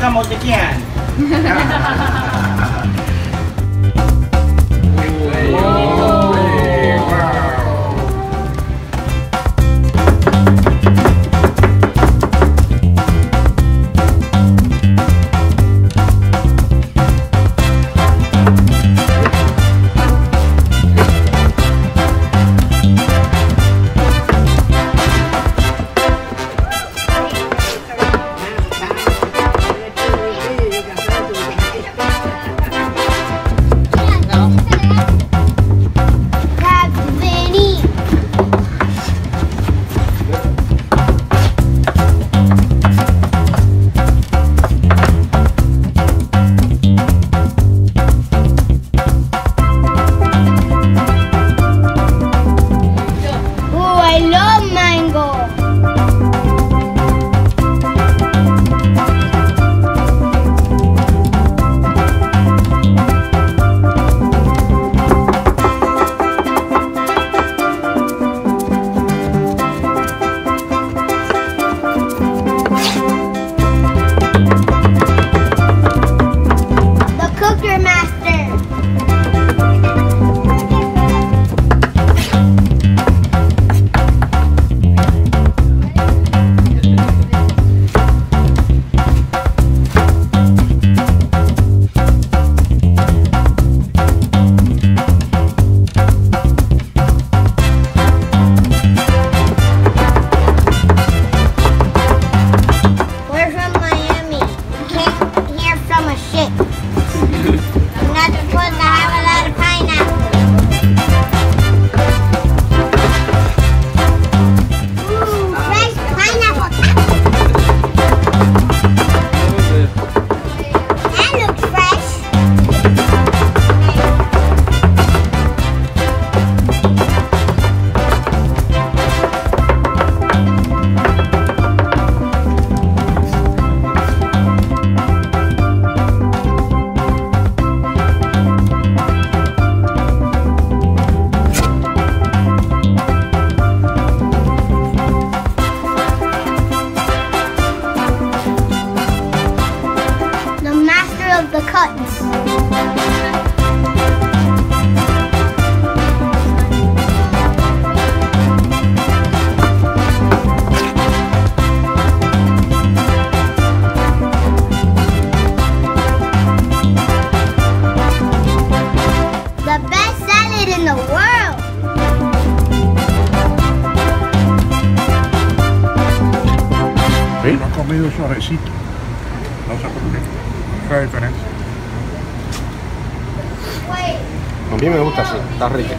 come out again. Whoa. 对 of the cotton. ¿Sí? Ha comido suavecito. No sé por qué. Está diferente. A mí me gusta así, está rico.